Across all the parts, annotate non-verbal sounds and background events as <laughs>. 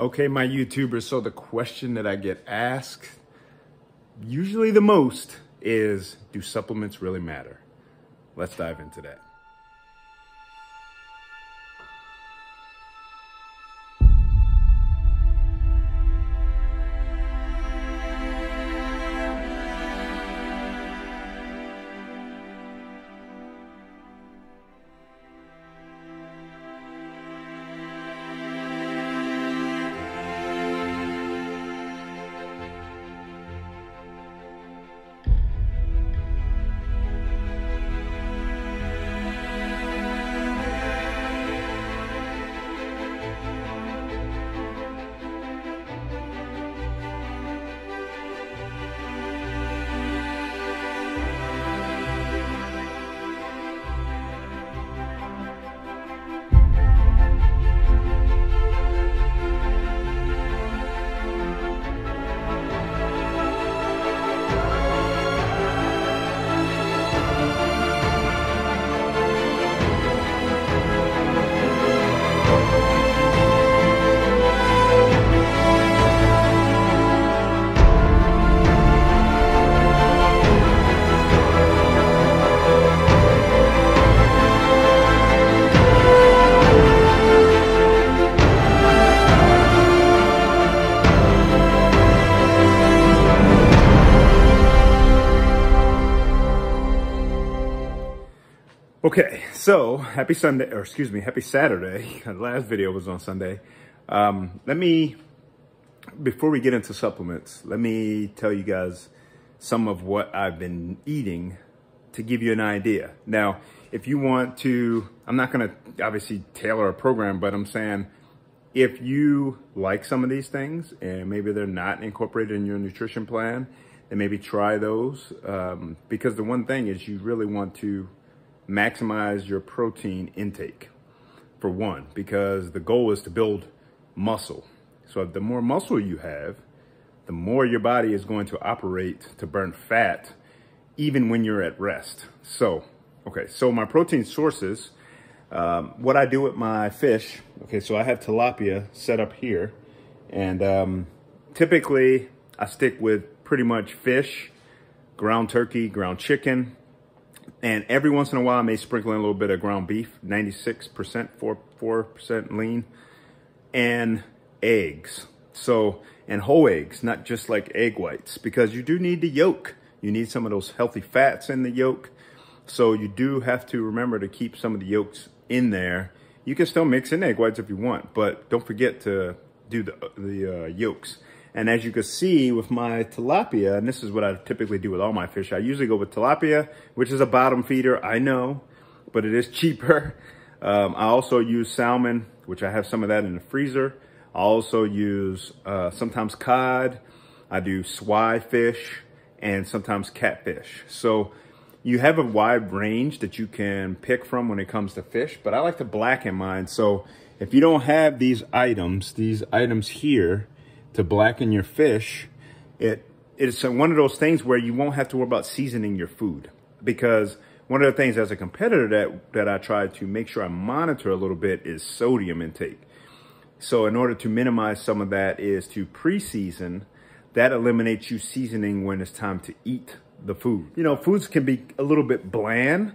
Okay, my YouTubers, so the question that I get asked, usually the most, is do supplements really matter? Let's dive into that. So happy Sunday, or excuse me, happy Saturday. <laughs> The last video was on Sunday. Um, let me, before we get into supplements, let me tell you guys some of what I've been eating to give you an idea. Now, if you want to, I'm not going to obviously tailor a program, but I'm saying if you like some of these things and maybe they're not incorporated in your nutrition plan, then maybe try those. Um, because the one thing is you really want to maximize your protein intake for one, because the goal is to build muscle. So the more muscle you have, the more your body is going to operate to burn fat, even when you're at rest. So, okay, so my protein sources, um, what I do with my fish, okay, so I have tilapia set up here, and um, typically I stick with pretty much fish, ground turkey, ground chicken, and every once in a while, I may sprinkle in a little bit of ground beef, 96%, 4, 4% lean, and eggs. So, and whole eggs, not just like egg whites, because you do need the yolk. You need some of those healthy fats in the yolk. So you do have to remember to keep some of the yolks in there. You can still mix in egg whites if you want, but don't forget to do the, the uh, yolks. And as you can see with my tilapia, and this is what I typically do with all my fish, I usually go with tilapia, which is a bottom feeder, I know, but it is cheaper. <laughs> Um, I also use salmon, which I have some of that in the freezer. I also use uh, sometimes cod, I do swai fish, and sometimes catfish. So you have a wide range that you can pick from when it comes to fish, but I like to blacken mine. So if you don't have these items, these items here, to blacken your fish, it it's one of those things where you won't have to worry about seasoning your food because one of the things as a competitor that that I try to make sure I monitor a little bit is sodium intake. So in order to minimize some of that is to pre-season. That eliminates you seasoning when it's time to eat the food. You know, foods can be a little bit bland,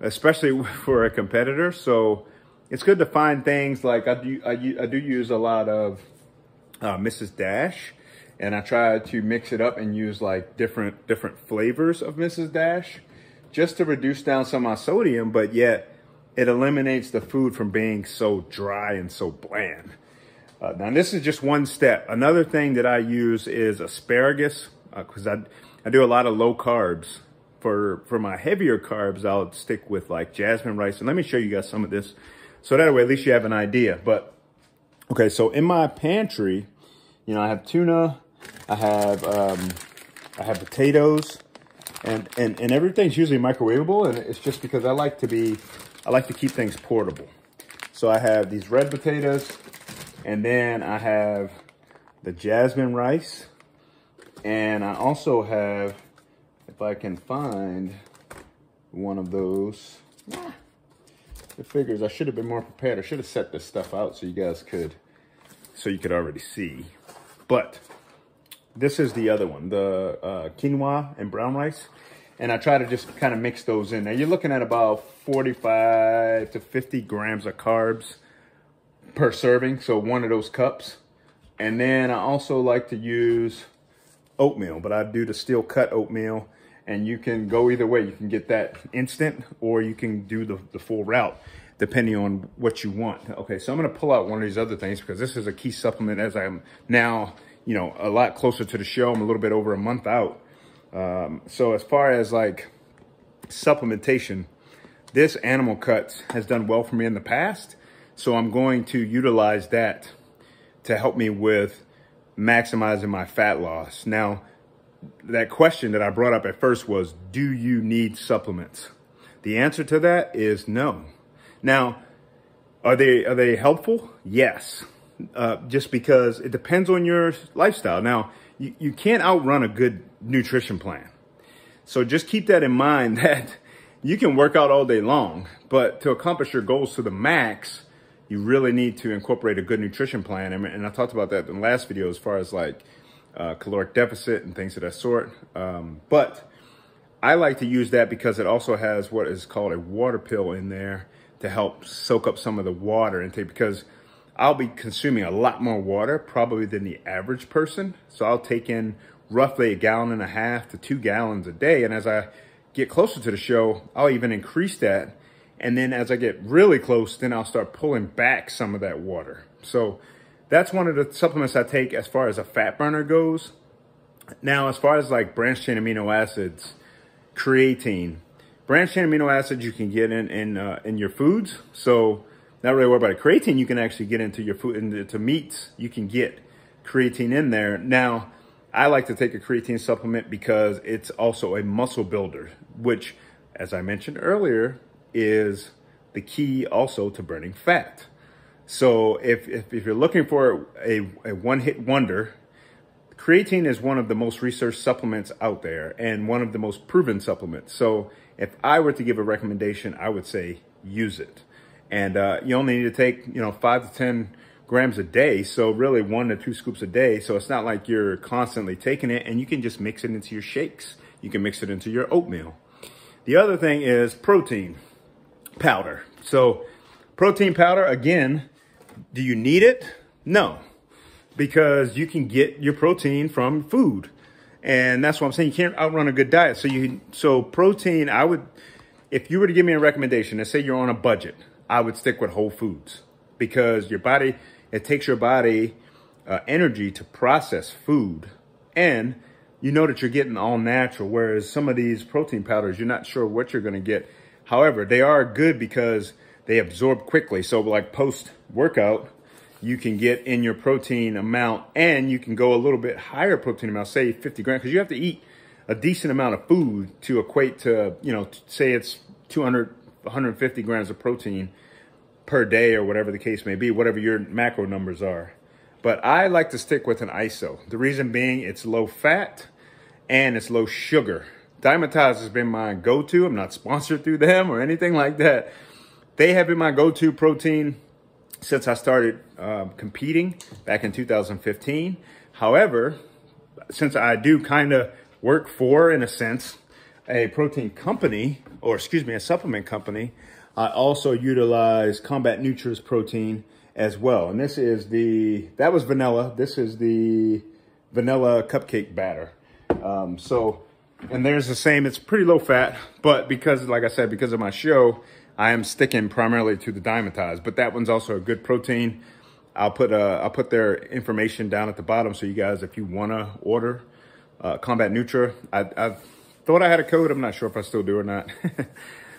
especially <laughs> for a competitor. So it's good to find things like I do, I, I do use a lot of uh, Mrs. Dash and I try to mix it up and use like different different flavors of Mrs. Dash just to reduce down some of my sodium, but yet it eliminates the food from being so dry and so bland. Uh, now this is just one step. Another thing that I use is asparagus because uh, I, I do a lot of low carbs. For, for my heavier carbs, I'll stick with like jasmine rice. And let me show you guys some of this. So that way at least you have an idea. But Okay, so in my pantry, you know, I have tuna, I have um, I have potatoes, and, and, and everything's usually microwavable, and it's just because I like to be, I like to keep things portable. So I have these red potatoes, and then I have the jasmine rice, and I also have, if I can find one of those, it figures I should have been more prepared. I should have set this stuff out so you guys could so you could already see. But this is the other one, the uh, quinoa and brown rice. And I try to just kind of mix those in. Now you're looking at about 45 to 50 grams of carbs per serving. So one of those cups. And then I also like to use oatmeal, but I do the steel cut oatmeal and you can go either way. You can get that instant or you can do the, the full route depending on what you want. Okay, so I'm gonna pull out one of these other things because this is a key supplement as I'm now, you know, a lot closer to the show. I'm a little bit over a month out. Um, so as far as like supplementation, this Animal Cuts has done well for me in the past. So I'm going to utilize that to help me with maximizing my fat loss. Now, that question that I brought up at first was, do you need supplements? The answer to that is no. Now, are they are they helpful? Yes. Uh, just because it depends on your lifestyle. Now, you, you can't outrun a good nutrition plan. So just keep that in mind <laughs> that you can work out all day long, but to accomplish your goals to the max, you really need to incorporate a good nutrition plan. And, and I talked about that in the last video as far as like uh, caloric deficit and things of that sort. Um, but I like to use that because it also has what is called a water pill in there to help soak up some of the water intake because I'll be consuming a lot more water probably than the average person. So I'll take in roughly a gallon and a half to two gallons a day. And as I get closer to the show, I'll even increase that. And then as I get really close, then I'll start pulling back some of that water. So that's one of the supplements I take as far as a fat burner goes. Now, as far as like branched chain amino acids, creatine, branched chain amino acids you can get in in, uh, in your foods. So not really worry about it. Creatine you can actually get into your food, into meats. You can get creatine in there. Now, I like to take a creatine supplement because it's also a muscle builder, which, as I mentioned earlier, is the key also to burning fat. So if, if, if you're looking for a, a one-hit wonder, creatine is one of the most researched supplements out there and one of the most proven supplements. So if I were to give a recommendation, I would say use it. And uh, you only need to take, you know, five to 10 grams a day. So really one to two scoops a day. So it's not like you're constantly taking it and you can just mix it into your shakes. You can mix it into your oatmeal. The other thing is protein powder. So protein powder, again, do you need it? No, because you can get your protein from food. And that's what I'm saying. You can't outrun a good diet. So you, so protein, I would, if you were to give me a recommendation, let's say you're on a budget, I would stick with whole foods because your body, it takes your body uh, energy to process food and you know that you're getting all natural. Whereas some of these protein powders, you're not sure what you're going to get. However, they are good because they absorb quickly. So like post workout, you can get in your protein amount and you can go a little bit higher protein amount, say 50 grams, because you have to eat a decent amount of food to equate to, you know, say it's 200, 150 grams of protein per day or whatever the case may be, whatever your macro numbers are. But I like to stick with an ISO. The reason being it's low fat and it's low sugar. Dymatize has been my go-to. I'm not sponsored through them or anything like that. They have been my go-to protein since I started uh, competing back in 2015. However, since I do kind of work for, in a sense, a protein company, or excuse me, a supplement company, I also utilize Combat Nutra's protein as well. And this is the, that was vanilla. This is the vanilla cupcake batter. Um, so, and there's the same, it's pretty low fat, but because, like I said, because of my show, I am sticking primarily to the Dymatize, but that one's also a good protein. I'll put uh, I'll put their information down at the bottom so you guys, if you want to order uh, Combat Nutra, I, I thought I had a code. I'm not sure if I still do or not. <laughs>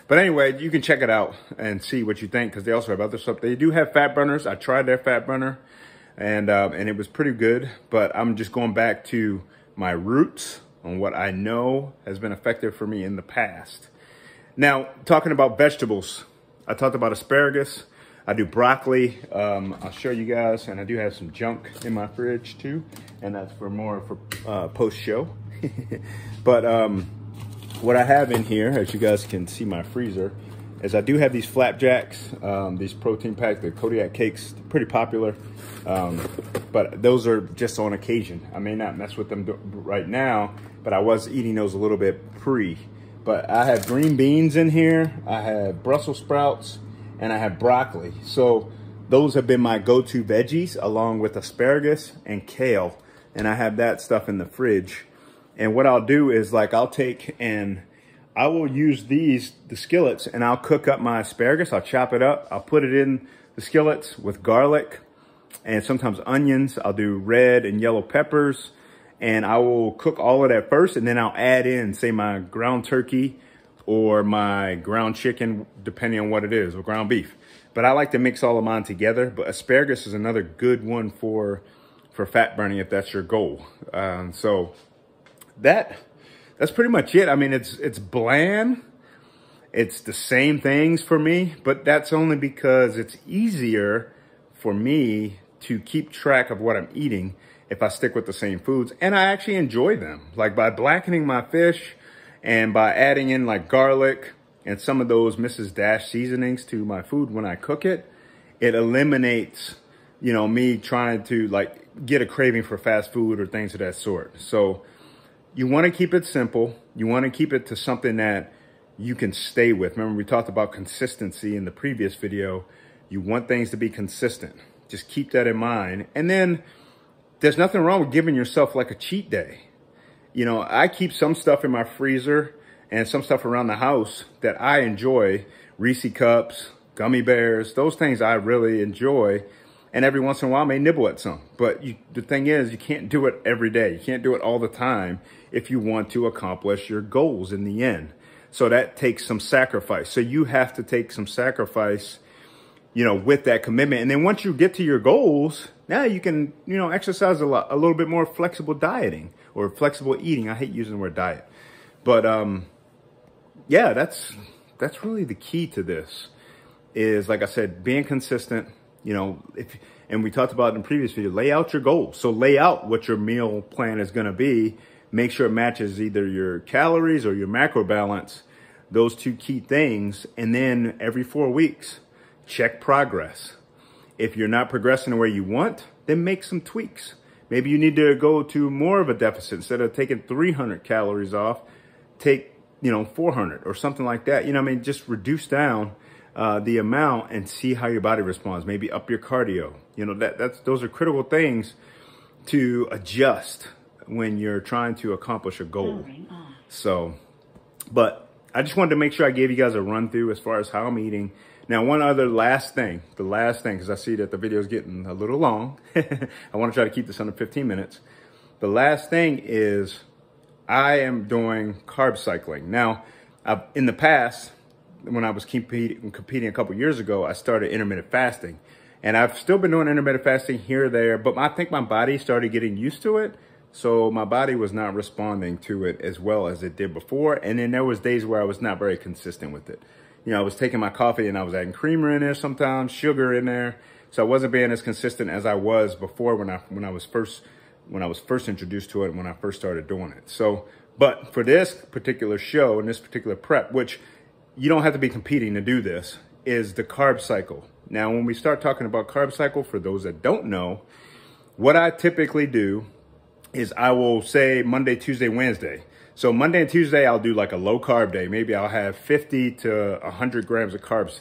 But anyway, you can check it out and see what you think because they also have other stuff. They do have fat burners. I tried their fat burner and uh, and it was pretty good. But I'm just going back to my roots on what I know has been effective for me in the past. Now, talking about vegetables, I talked about asparagus. I do broccoli. Um, I'll show you guys, and I do have some junk in my fridge too, and that's for more for uh, post show. <laughs> but um, what I have in here, as you guys can see my freezer, is I do have these flapjacks, um, these protein packs, the Kodiak cakes, pretty popular. Um, but those are just on occasion. I may not mess with them right now, but I was eating those a little bit pre. But I have green beans in here. I have Brussels sprouts and I have broccoli. So those have been my go-to veggies along with asparagus and kale. And I have that stuff in the fridge. And what I'll do is like, I'll take and I will use these, the skillets, and I'll cook up my asparagus. I'll chop it up. I'll put it in the skillets with garlic and sometimes onions. I'll do red and yellow peppers and I will cook all of that first and then I'll add in, say, my ground turkey or my ground chicken, depending on what it is, or ground beef. But I like to mix all of mine together. But asparagus is another good one for for fat burning if that's your goal. Um, so that that's pretty much it. I mean, it's it's bland. It's the same things for me, but that's only because it's easier for me to keep track of what I'm eating if I stick with the same foods. And I actually enjoy them. Like by blackening my fish and by adding in like garlic and some of those Mrs. Dash seasonings to my food when I cook it, it eliminates, you know, me trying to like get a craving for fast food or things of that sort. So you want to keep it simple. You want to keep it to something that you can stay with. Remember, we talked about consistency in the previous video. You want things to be consistent. Just keep that in mind. And then there's nothing wrong with giving yourself like a cheat day. You know, I keep some stuff in my freezer and some stuff around the house that I enjoy. Reese cups, gummy bears, those things I really enjoy. And every once in a while I may nibble at some. But you, the thing is, you can't do it every day. You can't do it all the time if you want to accomplish your goals in the end. So that takes some sacrifice. So you have to take some sacrifice you know, with that commitment. And then once you get to your goals, now you can, you know, exercise a lot, a little bit more flexible dieting or flexible eating. I hate using the word diet, but, um, yeah, that's, that's really the key to this is, like I said, being consistent, you know, if, and we talked about in previous video, lay out your goals. So lay out what your meal plan is going to be. Make sure it matches either your calories or your macro balance, those two key things. And then every four weeks, check progress. If you're not progressing the way you want, then make some tweaks. Maybe you need to go to more of a deficit. Instead of taking 300 calories off, take, you know, 400 or something like that. You know I mean? Just reduce down uh, the amount and see how your body responds. Maybe up your cardio. You know, that that's those are critical things to adjust when you're trying to accomplish a goal. So, but I just wanted to make sure I gave you guys a run through as far as how I'm eating now, one other last thing, the last thing, because I see that the video is getting a little long. <laughs> I want to try to keep this under 15 minutes. The last thing is I am doing carb cycling. Now, I've, in the past, when I was competing, competing a couple years ago, I started intermittent fasting. And I've still been doing intermittent fasting here or there, but I think my body started getting used to it. So my body was not responding to it as well as it did before. And then there was days where I was not very consistent with it you know, I was taking my coffee and I was adding creamer in there sometimes, sugar in there. So I wasn't being as consistent as I was before when I when I was first when I was first introduced to it when I first started doing it. So, but for this particular show and this particular prep, which you don't have to be competing to do this, is the carb cycle. Now, when we start talking about carb cycle, for those that don't know, what I typically do is I will say Monday, Tuesday, Wednesday. So Monday and Tuesday, I'll do like a low carb day. Maybe I'll have 50 to 100 grams of carbs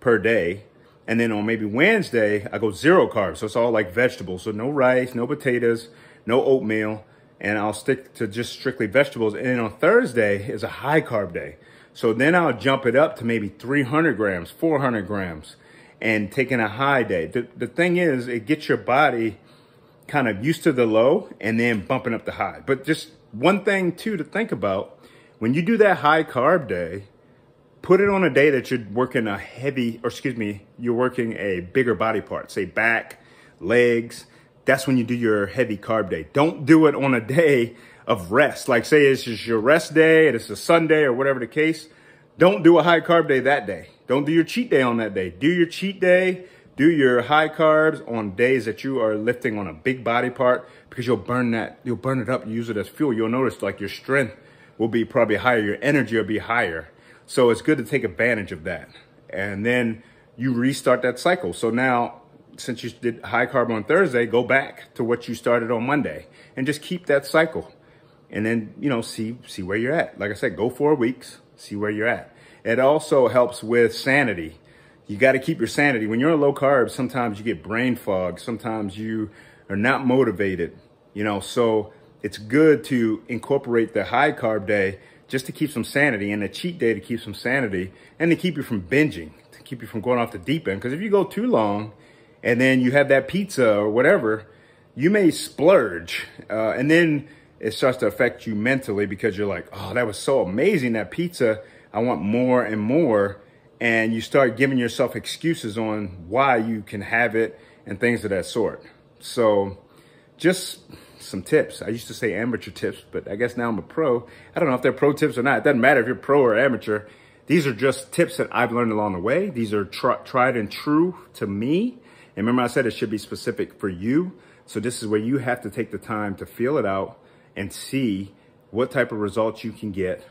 per day. And then on maybe Wednesday, I go zero carbs. So it's all like vegetables. So no rice, no potatoes, no oatmeal. And I'll stick to just strictly vegetables. And then on Thursday is a high carb day. So then I'll jump it up to maybe 300 grams, 400 grams, and taking a high day. The, the thing is, it gets your body kind of used to the low and then bumping up the high. But just one thing too to think about, when you do that high carb day, put it on a day that you're working a heavy, or excuse me, you're working a bigger body part, say back, legs. That's when you do your heavy carb day. Don't do it on a day of rest. Like say it's just your rest day and it's a Sunday or whatever the case. Don't do a high carb day that day. Don't do your cheat day on that day. Do your cheat day do your high carbs on days that you are lifting on a big body part because you'll burn that, you'll burn it up, use it as fuel. You'll notice like your strength will be probably higher, your energy will be higher. So it's good to take advantage of that. And then you restart that cycle. So now, since you did high carb on Thursday, go back to what you started on Monday and just keep that cycle. And then, you know, see, see where you're at. Like I said, go four weeks, see where you're at. It also helps with sanity. You got to keep your sanity. When you're on low carb, sometimes you get brain fog. Sometimes you are not motivated, you know, so it's good to incorporate the high carb day just to keep some sanity and a cheat day to keep some sanity and to keep you from binging, to keep you from going off the deep end. Because if you go too long and then you have that pizza or whatever, you may splurge. Uh, and then it starts to affect you mentally because you're like, oh, that was so amazing, that pizza. I want more and more. And you start giving yourself excuses on why you can have it and things of that sort. So just some tips. I used to say amateur tips, but I guess now I'm a pro. I don't know if they're pro tips or not. It doesn't matter if you're pro or amateur. These are just tips that I've learned along the way. These are tr tried and true to me. And remember I said it should be specific for you. So this is where you have to take the time to feel it out and see what type of results you can get.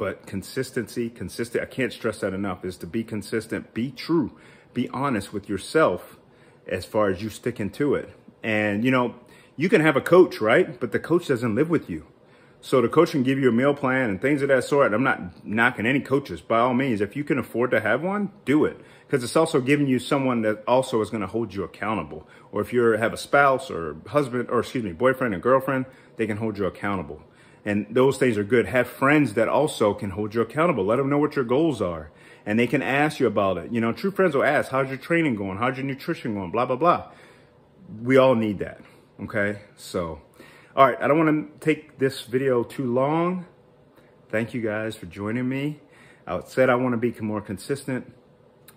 But consistency, consistent, I can't stress that enough, is to be consistent, be true, be honest with yourself as far as you sticking to it. And, you know, you can have a coach, right? But the coach doesn't live with you. So the coach can give you a meal plan and things of that sort. I'm not knocking any coaches. By all means, if you can afford to have one, do it. Because it's also giving you someone that also is going to hold you accountable. Or if you have a spouse or husband, or excuse me, boyfriend and girlfriend, they can hold you accountable. And those things are good. Have friends that also can hold you accountable. Let them know what your goals are. And they can ask you about it. You know, true friends will ask, how's your training going? How's your nutrition going? Blah, blah, blah we all need that, okay? So, all right, I don't want to take this video too long. Thank you guys for joining me. I said I want to be more consistent,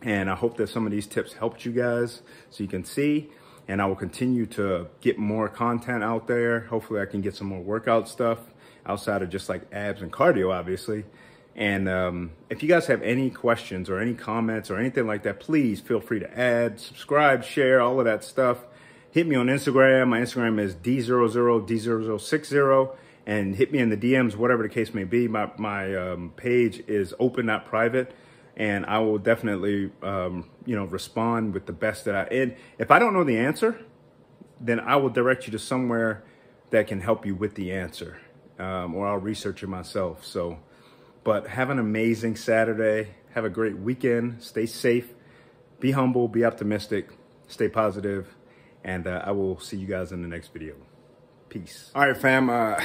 and I hope that some of these tips helped you guys so you can see. And I will continue to get more content out there. Hopefully I can get some more workout stuff outside of just like abs and cardio, obviously. And um, if you guys have any questions or any comments or anything like that, please feel free to add, subscribe, share, all of that stuff hit me on Instagram. My Instagram is D00D0060 and hit me in the DMs, whatever the case may be. My, my um, page is open, not private. And I will definitely, um, you know, respond with the best that I, and if I don't know the answer, then I will direct you to somewhere that can help you with the answer. Um, or I'll research it myself. So, but have an amazing Saturday. Have a great weekend. Stay safe. Be humble. Be optimistic. Stay positive. and uh, I will see you guys in the next video. Peace. All right, fam. Uh,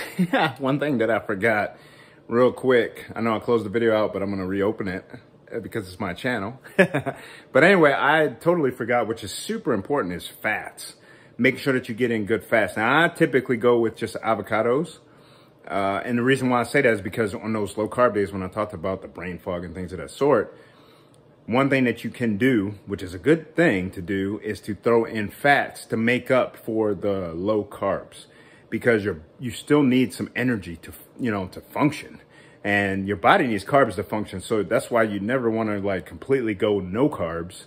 <laughs> one thing that I forgot real quick. I know I closed the video out, but I'm going to reopen it uh, because it's my channel. <laughs> but anyway, I totally forgot, which is super important, is fats. Make sure that you get in good fats. Now, I typically go with just avocados. Uh, and the reason why I say that is because on those low carb days when I talked about the brain fog and things of that sort, one thing that you can do, which is a good thing to do, is to throw in fats to make up for the low carbs because you're, you still need some energy to, you know, to function and your body needs carbs to function. So that's why you never want to like completely go no carbs,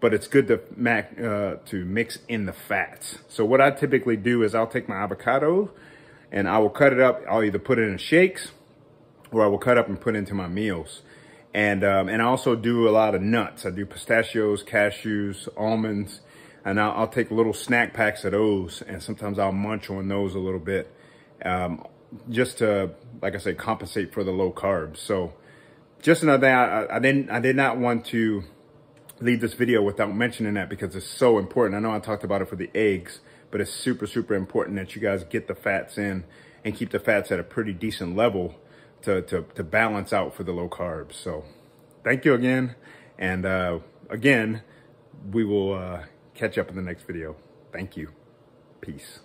but it's good to mac, uh, to mix in the fats. So what I typically do is I'll take my avocado and I will cut it up. I'll either put it in shakes or I will cut up and put into my meals. And, um, and I also do a lot of nuts. I do pistachios, cashews, almonds, and I'll, I'll, take little snack packs of those. And sometimes I'll munch on those a little bit, um, just to, like I said, compensate for the low carbs. So just another thing, I, I didn't, I did not want to leave this video without mentioning that because it's so important. I know I talked about it for the eggs, but it's super, super important that you guys get the fats in and keep the fats at a pretty decent level to, to, to balance out for the low carbs. So thank you again. And uh, again, we will uh, catch up in the next video. Thank you. Peace.